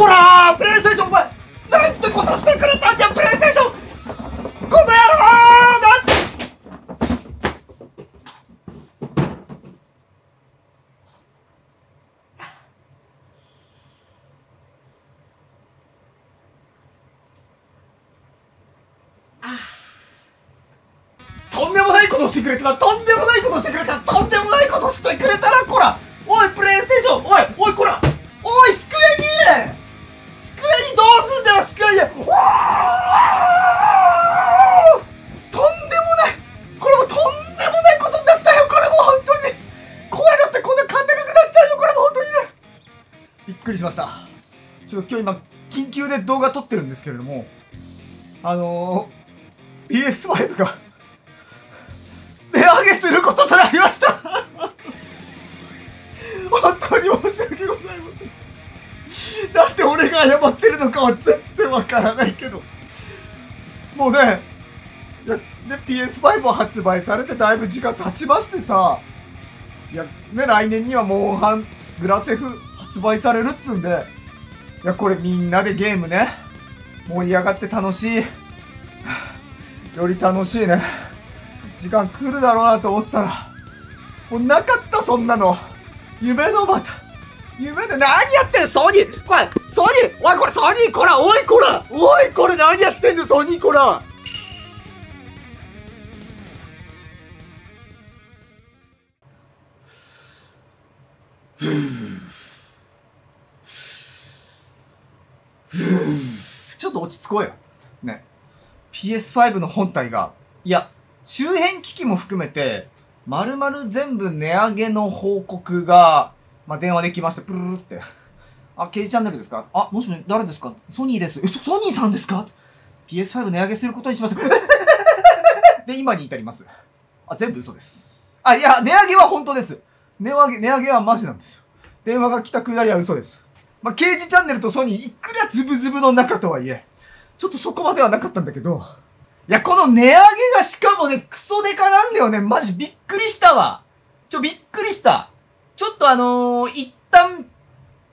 こらプレイステーションお前なんてことしてくれたんだよプレイステーション。この野郎なんて。とんでもないことしてくれた。とくりしました。ちょっと今日今緊急で動画撮ってるんですけれどもあのー、PS5 が値上げすることとなりました。本当に申し訳ございません。だって俺が謝ってるのかは全然わからないけど。もうねいやね PS5 発売されてだいぶ時間経ちましてさいやね来年にはモンハングラセフ発売されるっつうんで。いやこれみんなでゲームね。盛り上がって楽しい。より楽しいね。時間来るだろうなと思ってたら、もうなかった、そんなの。夢のまた。夢で何やってんソニー。これソニー。おいこれソニー。こらおいこら。おいこれ何やってんの？ソニーこら。ちょっと落ち着こうよ。ね。PS5 の本体が、いや、周辺機器も含めて、まるまる全部値上げの報告が、まあ、電話できました。プルルって。あ、刑事チャンネルですか？あ、もしもし、誰ですか？ソニーです。え、ソソニーさんですか ?PS5 値上げすることにしました。で、今に至ります。あ、全部嘘です。あ、いや、値上げは本当です。値上げ、値上げはマジなんですよ。電話が来たくだりは嘘です。まあ、刑事チャンネルとソニー、いくらズブズブの中とはいえ、ちょっとそこまではなかったんだけど、いや、この値上げがしかもね、クソデカなんだよね。マジびっくりしたわ。ちょ、びっくりした。ちょっとあのー、一旦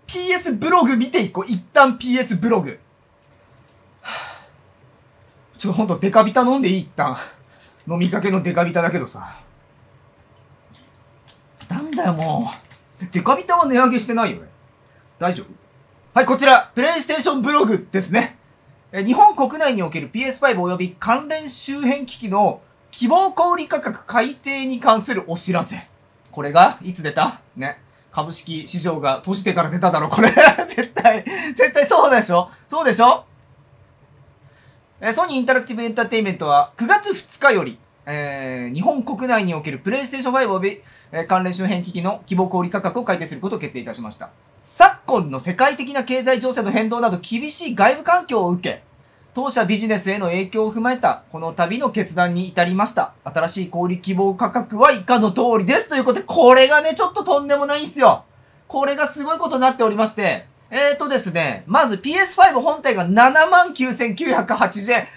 PS ブログ見ていこう。一旦 PS ブログ。ちょっとほんとデカビタ飲んでいい？一旦。飲みかけのデカビタだけどさ。なんだよもう。デカビタは値上げしてないよね。大丈夫？はい、こちら、プレイステーションブログですね。え日本国内における PS5 及び関連周辺機器の希望小売価格改定に関するお知らせ。これが、いつ出た？ね。株式市場が閉じてから出ただろ、これ。絶対、絶対そうでしょ？そうでしょ？えソニーインタラクティブエンターテインメントは9月2日より、えー日本国内におけるプレイステーション5及び、えー関連周辺機器の希望小売価格を改定することを決定いたしました。昨今の世界的な経済情勢の変動など厳しい外部環境を受け、当社ビジネスへの影響を踏まえた、この度の決断に至りました。新しい小売希望価格は以下の通りです。ということで、これがね、ちょっととんでもないんですよ。これがすごいことになっておりまして、えーとですね、まず PS5 本体が79,980円。8万円で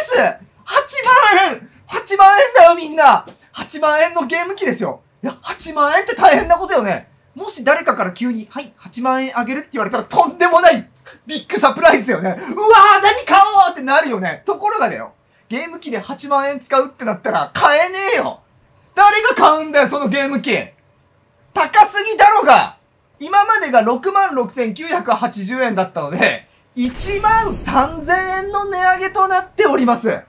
す !8 万円 !8 万円だよみんな !8 万円のゲーム機ですよいや、8万円って大変なことよねもし誰かから急に、はい、8万円あげるって言われたらとんでもないビッグサプライズよねうわー何買おうってなるよねところがだよゲーム機で8万円使うってなったら買えねえよ誰が買うんだよそのゲーム機高すぎだろが今までが66,980円だったので、1万3000円の値上げとなっております。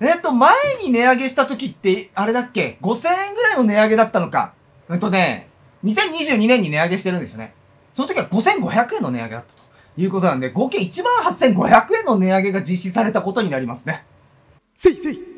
えっと、前に値上げした時って、あれだっけ ?5000 円ぐらいの値上げだったのか。うんとね、2022年に値上げしてるんですよね。その時は5500円の値上げだったということなんで、合計18,500円の値上げが実施されたことになりますね。せいせい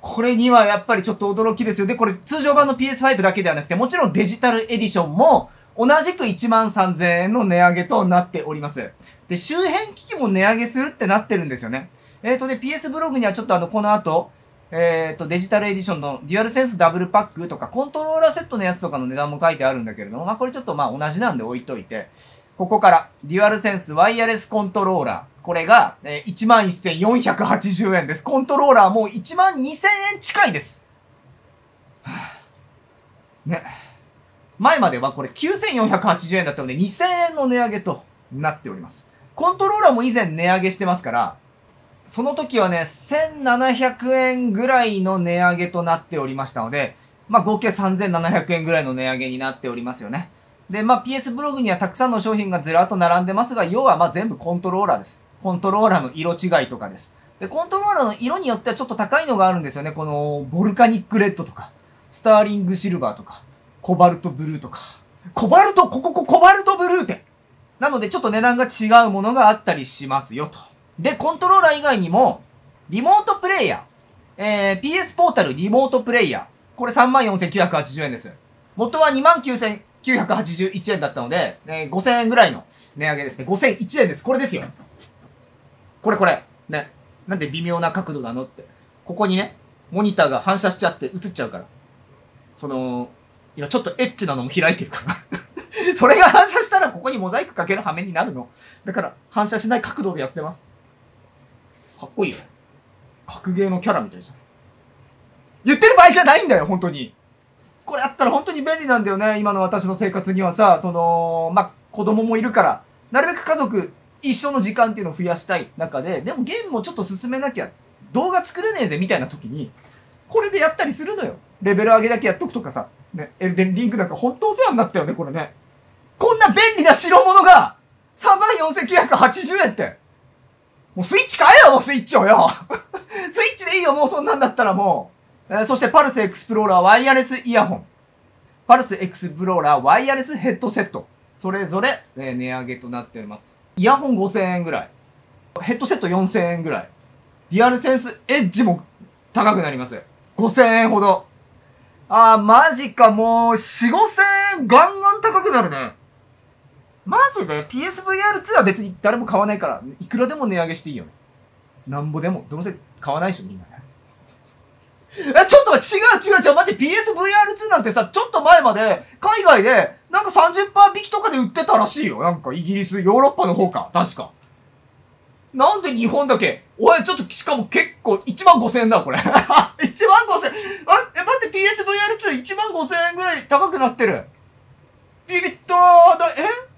これにはやっぱりちょっと驚きですよ。で、これ通常版の PS5 だけではなくて、もちろんデジタルエディションも同じく1万3000円の値上げとなっております。で、周辺機器も値上げするってなってるんですよね。えっ、ー、とね、PS ブログにはちょっとあの、この後、えっ、ー、と、デジタルエディションのデュアルセンスダブルパックとか、コントローラーセットのやつとかの値段も書いてあるんだけれども、まあこれちょっとまあ同じなんで置いといて、ここから、デュアルセンスワイヤレスコントローラー。これが、えー、11,480円です。コントローラーもう12,000円近いです。は ぁね。前まではこれ9480円だったので2000円の値上げとなっております。コントローラーも以前値上げしてますから、その時はね、1700円ぐらいの値上げとなっておりましたので、まあ合計3700円ぐらいの値上げになっておりますよね。で、まあ PS ブログにはたくさんの商品がずらっと並んでますが、要はま全部コントローラーです。コントローラーの色違いとかです。で、コントローラーの色によってはちょっと高いのがあるんですよね。この、ボルカニックレッドとか、スターリングシルバーとか、コバルトブルーとか。コバルト、ここ、こ、コバルトブルーって。なのでちょっと値段が違うものがあったりしますよと。で、コントローラー以外にも、リモートプレイヤー。えー、PS ポータルリモートプレイヤー。これ34,980円です。元は29,981円だったので、えー、5,000円ぐらいの値上げですね。5,001円です。これですよ。これこれ。ね。なんで微妙な角度なのって。ここにね、モニターが反射しちゃって映っちゃうから。その、今ちょっとエッチなのも開いてるから それが反射したらここにモザイクかける羽目になるの。だから反射しない角度でやってます。かっこいいよ。格ゲーのキャラみたいじゃん。言ってる場合じゃないんだよ、本当に。これあったら本当に便利なんだよね、今の私の生活にはさ、その、まあ、子供もいるから、なるべく家族一緒の時間っていうのを増やしたい中で、でもゲームもちょっと進めなきゃ、動画作れねえぜみたいな時に、これでやったりするのよ。レベル上げだけやっとくとかさ。ね、エルデンリンクなんか本当お世話になったよね、これね。こんな便利な代物が、34,980円って。もうスイッチ買えよ、もうスイッチをよ。スイッチでいいよ、もうそんなんだったらもう。えー、そしてパルスエクスプローラーワイヤレスイヤホン。パルスエクスプローラーワイヤレスヘッドセット。それぞれ、えー、値上げとなっております。イヤホン5000円ぐらい。ヘッドセット4000円ぐらい。ディアルセンスエッジも高くなります。5000円ほど。あー、マジか、もう、4、5000円ガンガン高くなるね。マジで ?PSVR2 は別に誰も買わないから、いくらでも値上げしていいよね。なんぼでも。どうせ買わないでしょ、みんなね。え、ちょっと待って、違う違う違う、待って、PSVR2 なんてさ、ちょっと前まで、海外で、なんか30%引きとかで売ってたらしいよ。なんか、イギリス、ヨーロッパの方か。確か。なんで日本だけ？おい、ちょっと、しかも結構、1万5千円だ、これ。1万5千円。あ、え、待って、PSVR21 万5千円ぐらい高くなってる。ビビったーだ、え？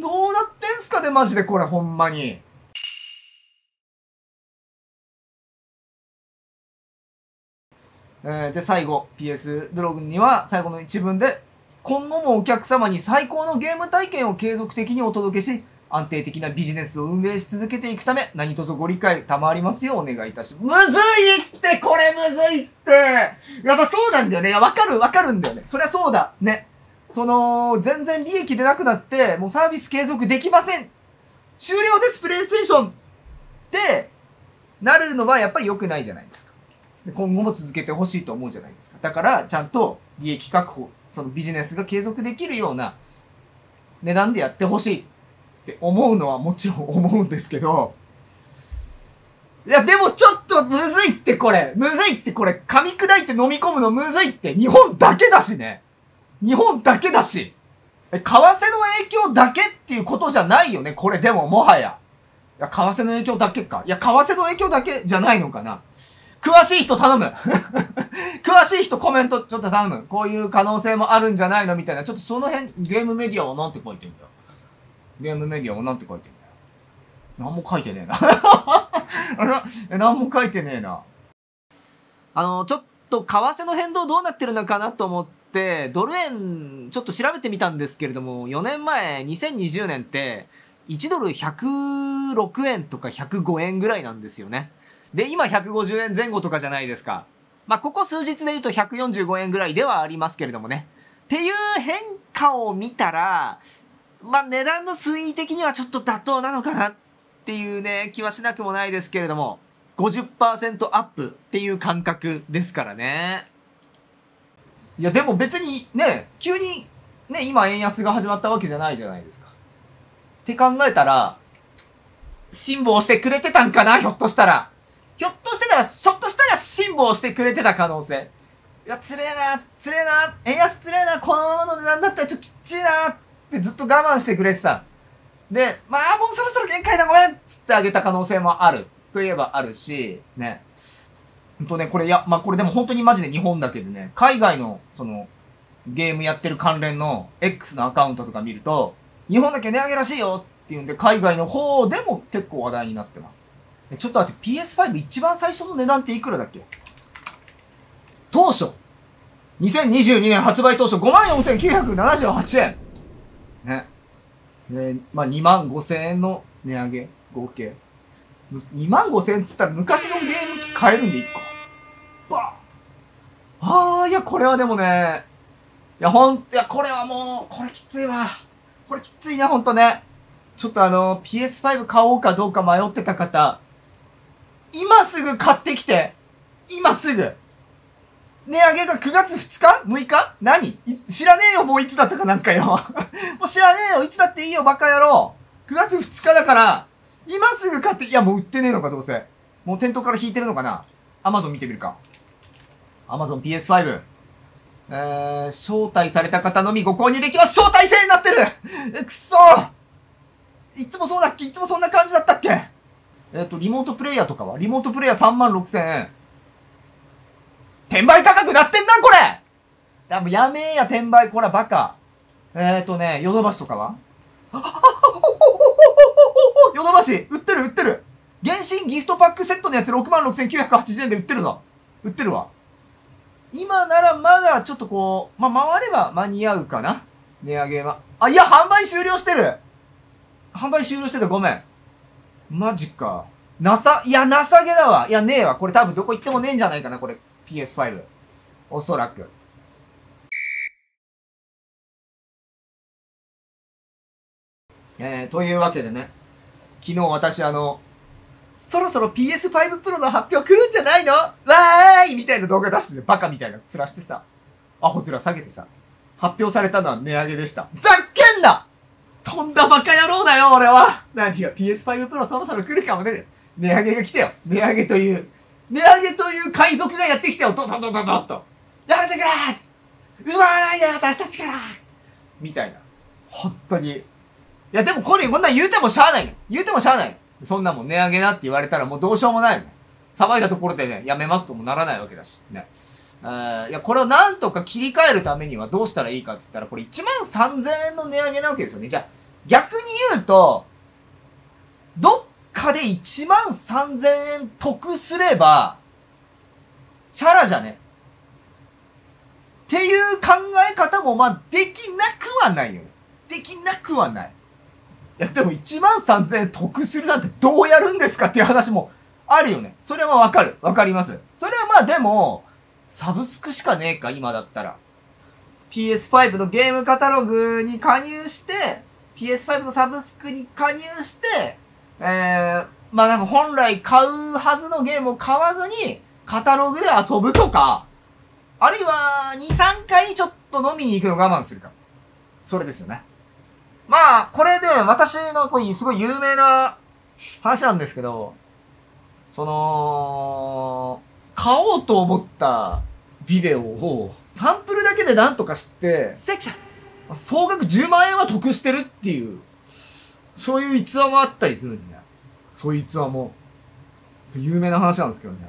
どうなってんすかね、マジでこれ、ほんまに。えー、で、最後、PS ブログには最後の一文で、今後もお客様に最高のゲーム体験を継続的にお届けし、安定的なビジネスを運営し続けていくため、何卒ご理解賜りますようお願いいたします。むずいってこれむずいってやっぱそうなんだよね。わかるわかるんだよね。そりゃそうだ。ね。その、全然利益出なくなって、もうサービス継続できません。終了です、プレイステーションってなるのはやっぱり良くないじゃないですか。今後も続けてほしいと思うじゃないですか。だから、ちゃんと利益確保、そのビジネスが継続できるような値段でやってほしいって思うのはもちろん思うんですけど、いや、でもちょっとむずいってこれ。むずいってこれ。噛み砕いて飲み込むのむずいって。日本だけだしね。日本だけだし。え、為替の影響だけっていうことじゃないよね。これでももはや。いや、為替の影響だけか。いや、為替の影響だけじゃないのかな。詳しい人頼む 詳しい人コメントちょっと頼む。こういう可能性もあるんじゃないのみたいな。ちょっとその辺、ゲームメディアはなんて書いてんだよ。ゲームメディアはなんて書いてんだよ。何も書いてねえなあら、何も書いてねえな。あの、ちょっと為替の変動どうなってるのかなと思って、ドル円ちょっと調べてみたんですけれども、4年前、2020年って、1ドル106円とか105円ぐらいなんですよね。で、今150円前後とかじゃないですか。まあ、ここ数日で言うと145円ぐらいではありますけれどもね。っていう変化を見たら、まあ、値段の推移的にはちょっと妥当なのかなっていうね、気はしなくもないですけれども、50%アップっていう感覚ですからね。いや、でも別にね、急にね、今円安が始まったわけじゃないじゃないですか。って考えたら、辛抱してくれてたんかな、ひょっとしたら。ひょっとしてたら、ひょっとしたら辛抱してくれてた可能性。いや、つれえな、つれえな、円安つれえな、このままの値段だったらちょっときっちいなってずっと我慢してくれてた。で、まあもうそろそろ限界だごめんっつってあげた可能性もある。といえばあるし、ね。ほんとね、これ、いや、まあこれでも本当にマジで日本だけでね、海外の、その、ゲームやってる関連の X のアカウントとか見ると、日本だけ値上げらしいよっていうんで、海外の方でも結構話題になってます。ちょっと待って、PS5 一番最初の値段っていくらだっけ？当初、2022年発売当初54,978円。ね。えまあ2万5千円の値上げ、合計。2万5千円っつったら昔のゲーム機買えるんで1個。ばああ、いや、これはでもね、いや、ほん、いや、これはもう、これきついわ。これきついな、ほんとね。ちょっとあの、PS5 買おうかどうか迷ってた方、今すぐ買ってきて、今すぐ。値上げが9月2日 ?6 日何？知らねえよ、もういつだったかなんかよ。もう知らねえよ、いつだっていいよ、バカ野郎。9月2日だから、今すぐ買って、いや、もう売ってねえのか、どうせ。もう店頭から引いてるのかな？アマゾン見てみるか。アマゾン PS5。えー、招待された方のみご購入できます招待制になってる、くそいつもそうだっけ？いつもそんな感じだったっけ？えっ、ー、と、リモートプレイヤーとかは？リモートプレイヤー3万6千円。転売価格なってんな、これ多分やめえや、転売。こら、バカ。えっ、ー、とね、ヨドバシとかは？ヨドバシ売ってる売ってる原神ギフトパックセットのやつ66,980円で売ってるぞ。売ってるわ。今ならまだちょっとこう、まあ、回れば間に合うかな値上げは。あ、いや、販売終了してる販売終了してた、ごめん。マジか。なさ、いや、情けだわ。いや、ねえわ。これ多分どこ行ってもねえんじゃないかな、これ。PS5。おそらく。えー、というわけでね。昨日私あの、そろそろ PS5 Pro の発表来るんじゃないの？わーいみたいな動画出してて、バカみたいな面してさ、アホ面下げてさ、発表されたのは値上げでした。ざっけんなとんだバカ野郎だよ、俺は。何が PS5 Pro そろそろ来るかもね。値上げが来てよ。値上げという、値上げという海賊がやってきてよ。ドドドドドッと。やめてくれ奪わないで、私たちからみたいな。本当に。いや、でもこれ、こんな言うてもしゃあないの。言うてもしゃあない。そんなもん値上げだって言われたらもうどうしようもないの。騒いだところでね、やめますともならないわけだし。ね。いや、これをなんとか切り替えるためにはどうしたらいいかって言ったら、これ1万3000円の値上げなわけですよね。じゃあ、逆に言うと、どっかで1万3000円得すれば、チャラじゃねっていう考え方も、まあ、できなくはないよね。できなくはない。いや、でも1万3000円得するなんてどうやるんですかっていう話もあるよね。それはわかる。わかります。それはまあでも、サブスクしかねえか、今だったら。PS5 のゲームカタログに加入して、PS5 のサブスクに加入して、えー、まあなんか本来買うはずのゲームを買わずに、カタログで遊ぶとか、あるいは、2、3回ちょっと飲みに行くの我慢するか。それですよね。まあ、これで、私のこうすごい有名な話なんですけど、その、買おうと思ったビデオを、サンプルだけでなんとか知って、総額10万円は得してるっていう、そういう逸話もあったりするんだよ。そういう逸話も。有名な話なんですけどね。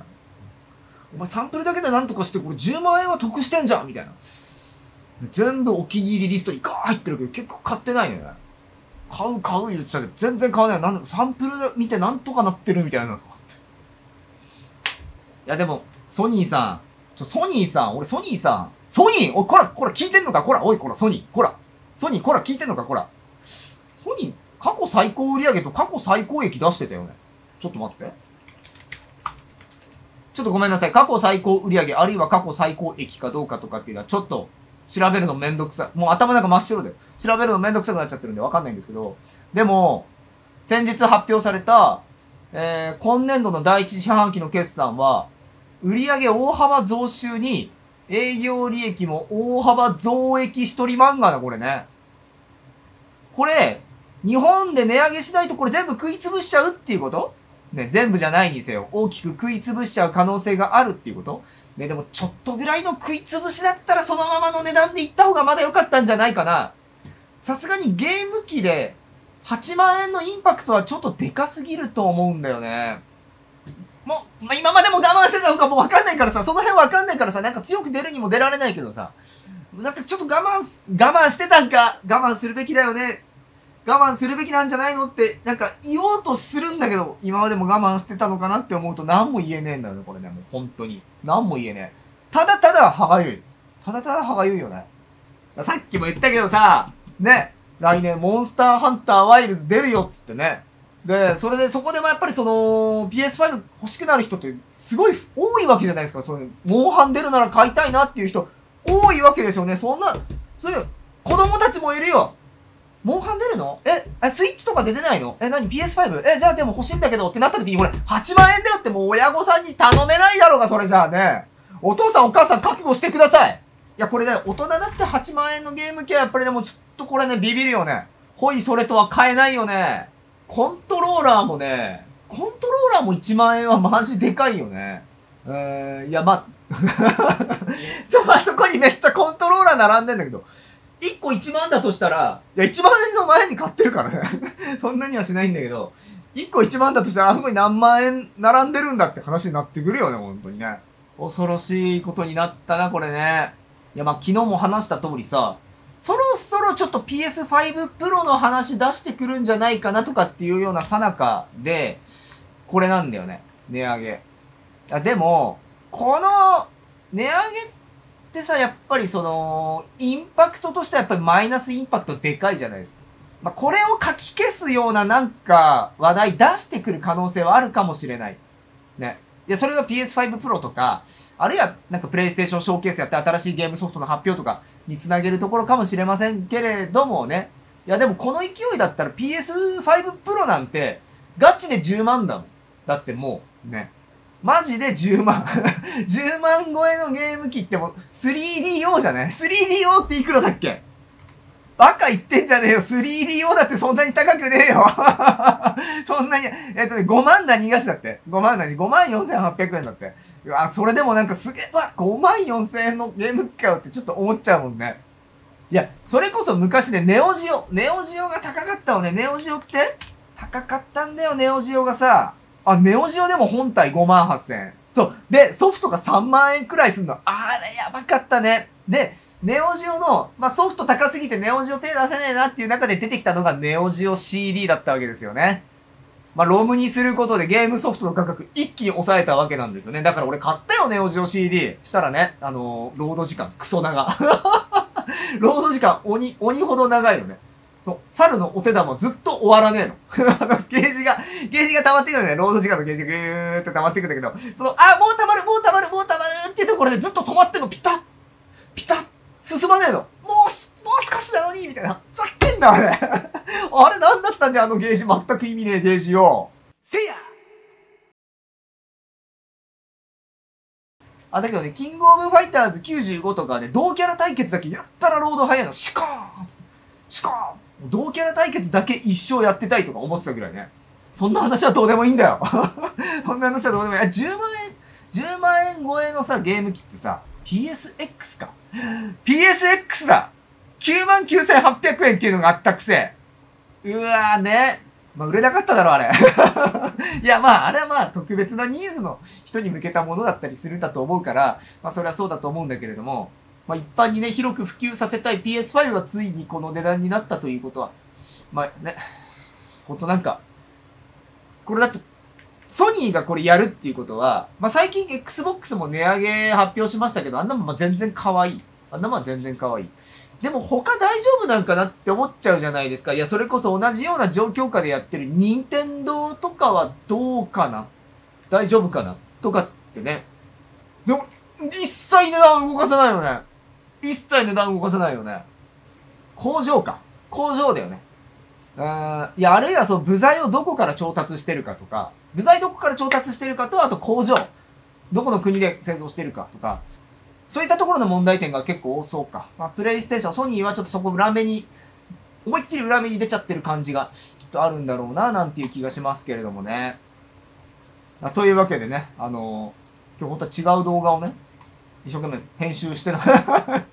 お前サンプルだけでなんとかしてこれ10万円は得してんじゃんみたいな。全部お気に入りリストにガー入ってるけど結構買ってないよね。買う買う言ってたけど全然買わない。なんサンプル見てなんとかなってるみたいなと思って。いやでも、ソニーさん、ちょ、ソニーさん、俺ソニーさん、ソニーおい、こら、こら、聞いてんのか？こら、おい、こら、ソニー、こら。ソニー、こら、聞いてんのか？こら。ソニー、過去最高売上と過去最高益出してたよね。ちょっと待って。ちょっとごめんなさい。過去最高売上あるいは過去最高益かどうかとかっていうのは、ちょっと、調べるのめんどくさい。もう頭なんか真っ白で。調べるのめんどくさくなっちゃってるんでわかんないんですけど。でも、先日発表された、えー、今年度の第一四半期の決算は、売上大幅増収に、営業利益も大幅増益しとり漫画だ、これね。これ、日本で値上げしないとこれ全部食いつぶしちゃうっていうこと？ね、全部じゃないにせよ。大きく食いつぶしちゃう可能性があるっていうこと？ね、でもちょっとぐらいの食いつぶしだったらそのままの値段で行った方がまだ良かったんじゃないかな。さすがにゲーム機で8万円のインパクトはちょっとでかすぎると思うんだよね。もう、まあ、今までも我慢してたのかもうわかんないからさ、その辺わかんないからさ、なんか強く出るにも出られないけどさ、なんかちょっと我慢、我慢してたんか我慢するべきだよね。我慢するべきなんじゃないのって、なんか言おうとするんだけど、今までも我慢してたのかなって思うと何も言えねえんだよね、これね。もう本当に。何も言えねえ。ただただ歯がゆい。ただただ歯がゆいよね。さっきも言ったけどさ、ね、来年モンスターハンターワイルズ出るよっつってね。で、それでそこでもやっぱりその PS5 欲しくなる人ってすごい多いわけじゃないですか。そういう、モンハン出るなら買いたいなっていう人多いわけですよね。そんな、そういう子供たちもいるよ。モンハン出るの？え、え、スイッチとかで出ないの？え、何 ?PS5? え、じゃあでも欲しいんだけどってなった時に、これ、8万円だよってもう親御さんに頼めないだろうが、それじゃあね。お父さんお母さん覚悟してください。いや、これね、大人だって8万円のゲーム機はやっぱりでもちょっとこれね、ビビるよね。ほい、それとは買えないよね。コントローラーもね、コントローラーも1万円はマジでかいよね。えー、いや、ま、ちょ、あそこにめっちゃコントローラー並んでんだけど、1個1万だとしたら、いや、1万円の前に買ってるからね。そんなにはしないんだけど、1個1万だとしたら、あそこに何万円並んでるんだって話になってくるよね、本当にね。恐ろしいことになったな、これね。いや、まあ、昨日も話した通りさ、そろそろちょっと PS5 Pro の話出してくるんじゃないかなとかっていうようなさなかで、これなんだよね。値上げ。あでも、この値上げっってさ、やっぱりその、インパクトとしてはやっぱりマイナスインパクトでかいじゃないですか。まあ、これを書き消すようななんか話題出してくる可能性はあるかもしれない。ね。いや、それが PS5 Pro とか、あるいはなんかプレイステーションショーケースやって新しいゲームソフトの発表とかにつなげるところかもしれませんけれどもね。いや、でもこの勢いだったら PS5 Pro なんてガチで10万だもん。だってもう、ね。マジで10万。10万超えのゲーム機っても 3DO じゃない ?3DO っていくらだっけ？バカ言ってんじゃねえよ。3DO だってそんなに高くねえよ。そんなに、えっとね、5万何がしだって。5万何 ?5 万4800円だって。うわ、それでもなんかすげえ、わ、5万4000円のゲーム機かよってちょっと思っちゃうもんね。いや、それこそ昔ね、ネオジオ。ネオジオが高かったのね。ネオジオって？高かったんだよ、ネオジオがさ。あ、ネオジオでも本体5万8000円。そう。で、ソフトが3万円くらいすんの。あれ、やばかったね。で、ネオジオの、まあ、ソフト高すぎてネオジオ手出せねえなっていう中で出てきたのがネオジオ CD だったわけですよね。まあ、ロムにすることでゲームソフトの価格一気に抑えたわけなんですよね。だから俺買ったよ、ネオジオ CD。したらね、あのー、ロード時間クソ長。ロード時間鬼、鬼ほど長いよね。そう。猿のお手玉ずっと終わらねえの。あの、ゲージが、ゲージが溜まってくるね。ロード時間のゲージがぐーって溜まってくんだけど、その、あ、もう溜まる、もう溜まる、もう溜まるっていうところでずっと止まってんの、ピタッピタッ進まねえの。もうす、もう少しなのにみたいな。ざっけんな、あれ。あれなんだったんだよ、あのゲージ。全く意味ねえゲージよ。せやあ、だけどね、キングオブファイターズ95とかね、同キャラ対決だけやったらロード早いの。シコー同キャラ対決だけ一生やってたいとか思ってたぐらいね。そんな話はどうでもいいんだよ。そんな話はどうでもいい。10万円、10万円超えのさ、ゲーム機ってさ、PSX か？PSX だ !99,800 円っていうのがあったくせ。うわーね。まあ、売れなかっただろ、あれ。いや、まあ、あれはまあ、特別なニーズの人に向けたものだったりするんだと思うから、まあ、それはそうだと思うんだけれども、まあ、一般にね、広く普及させたい PS5 はついにこの値段になったということは、まあね、ほんとなんか、これだと、ソニーがこれやるっていうことは、まあ、最近 Xbox も値上げ発表しましたけど、あんなもんま全然可愛い。あんなもん全然可愛い。でも他大丈夫なんかなって思っちゃうじゃないですか。いや、それこそ同じような状況下でやってる任天堂とかはどうかな大丈夫かなとかってね。でも、一切値段動かさないよね。一切値段動かさないよね。工場か。工場だよね。うん。いや、あるいはその部材をどこから調達してるかとか、部材どこから調達してるかと、あと工場。どこの国で製造してるかとか、そういったところの問題点が結構多そうか。まあ、プレイステーション、ソニーはちょっとそこ裏目に、思いっきり裏目に出ちゃってる感じがきっとあるんだろうな、なんていう気がしますけれどもね。ま、というわけでね、あのー、今日本当は違う動画をね、一生懸命編集してた。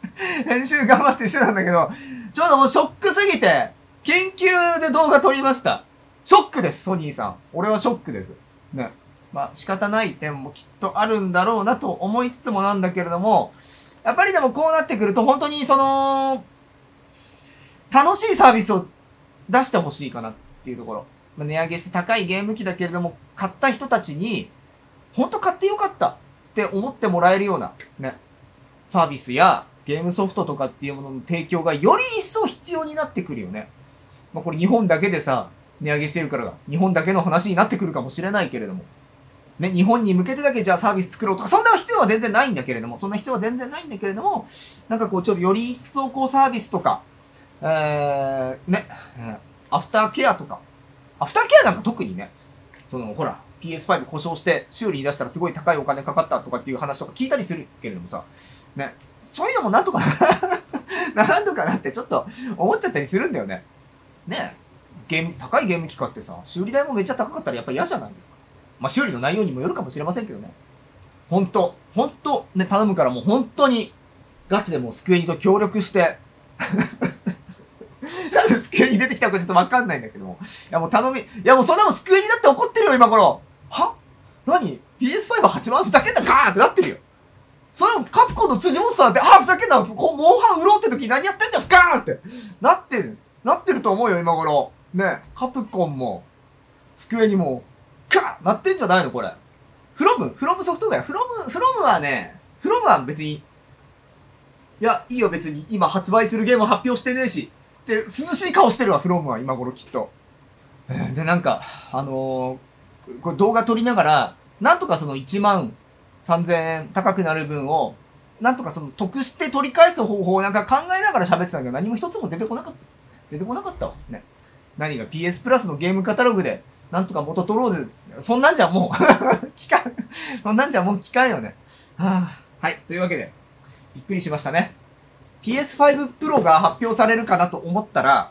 編集頑張ってしてたんだけど、ちょうどもうショックすぎて、緊急で動画撮りました。ショックです、ソニーさん。俺はショックです。ね。まあ仕方ない点もきっとあるんだろうなと思いつつもなんだけれども、やっぱりでもこうなってくると本当にその、楽しいサービスを出してほしいかなっていうところ。ま値上げして高いゲーム機だけれども、買った人たちに、本当買ってよかったって思ってもらえるような、ね、サービスやゲームソフトとかっていうものの提供がより一層必要になってくるよね。まあこれ日本だけでさ、値上げしてるから、日本だけの話になってくるかもしれないけれども。ね、日本に向けてだけじゃあサービス作ろうとか、そんな必要は全然ないんだけれども、そんな必要は全然ないんだけれども、なんかこう、ちょっとより一層こうサービスとか、えー、ね、アフターケアとか、アフターケアなんか特にね、その、ほら、PS5 故障して修理に出したらすごい高いお金かかったとかっていう話とか聞いたりするけれどもさ、ね、そういうのもなんとかな んとかなってちょっと思っちゃったりするんだよね。ねゲーム、高いゲーム機買ってさ、修理代もめっちゃ高かったらやっぱ嫌じゃないですか。まあ、修理の内容にもよるかもしれませんけどね。ほんと、ほんと、ね、頼むからもう本当に、ガチでもうスクエニと協力して、なんでスクエニ出てきたかちょっとわかんないんだけども。いやもう頼み、いやもうそんなもんスクエニだって怒ってるよ、今頃。何 ?PS58 万ふざけんなガーってなってるよ。それカプコンの辻本さんって、ああ、ふざけんなこう、モンハン売ろうって時何やってんだよガーってなってる。なってると思うよ、今頃。ね、カプコンも、スクエニも、カーなってんじゃないのこれ。フロムフロムソフトウェアフロム、フロムはね、フロムは別に、いや、いいよ別に。今発売するゲーム発表してねえし。で、涼しい顔してるわ、フロムは今頃きっと。で、なんか、あのーこれ動画撮りながら、なんとかその1万3000円高くなる分を、なんとかその得して取り返す方法なんか考えながら喋ってたけど、何も一つも出てこなかった。出てこなかったわ。ね。何が PS プラスのゲームカタログで、なんとか元取ろうぜ。そんなんじゃもう、聞かん。そんなんじゃもう聞かんよね。はあ、はい。というわけで、びっくりしましたね。PS5 Pro が発表されるかなと思ったら、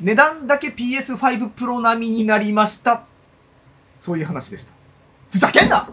値段だけ PS5 Pro 並みになりました。そういう話でした。ふざけんな！